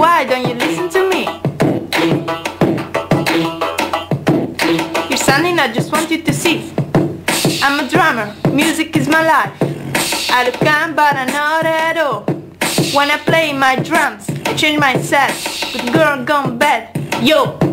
Why don't you listen to me? You're something I just want you to see. I'm a drummer, music is my life. I look calm but I'm not at all. When I play my drums, I change myself. Good girl gone bad, yo.